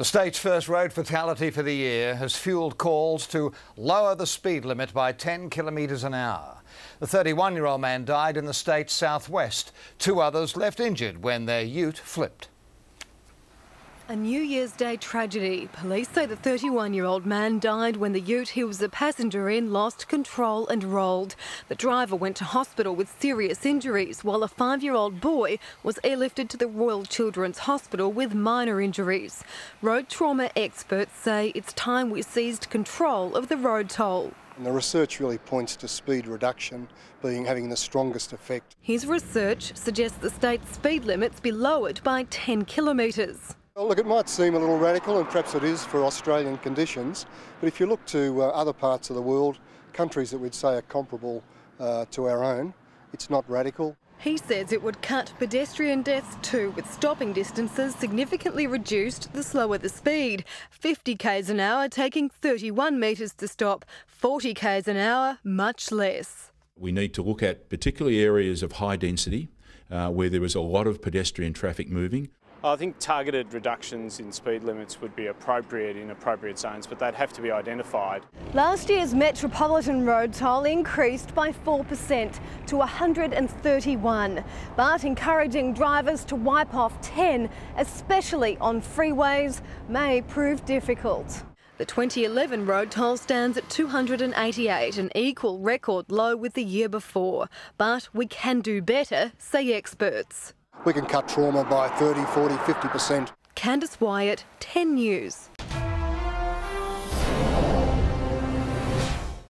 The state's first road fatality for the year has fuelled calls to lower the speed limit by 10 kilometres an hour. The 31 year old man died in the state's southwest. Two others left injured when their ute flipped. A New Year's Day tragedy. Police say the 31 year old man died when the ute he was a passenger in lost control and rolled. The driver went to hospital with serious injuries, while a five year old boy was airlifted to the Royal Children's Hospital with minor injuries. Road trauma experts say it's time we seized control of the road toll. And the research really points to speed reduction being having the strongest effect. His research suggests the state's speed limits be lowered by 10 kilometres. Well, look, it might seem a little radical, and perhaps it is for Australian conditions, but if you look to uh, other parts of the world, countries that we'd say are comparable uh, to our own, it's not radical. He says it would cut pedestrian deaths too, with stopping distances significantly reduced the slower the speed. 50 k's an hour taking 31 metres to stop, 40 k's an hour much less. We need to look at particularly areas of high density uh, where there is a lot of pedestrian traffic moving. I think targeted reductions in speed limits would be appropriate in appropriate zones, but they'd have to be identified. Last year's Metropolitan Road toll increased by 4% to 131, but encouraging drivers to wipe off 10, especially on freeways, may prove difficult. The 2011 road toll stands at 288, an equal record low with the year before. But we can do better, say experts we can cut trauma by 30, 40, 50%. Candice Wyatt, 10 News.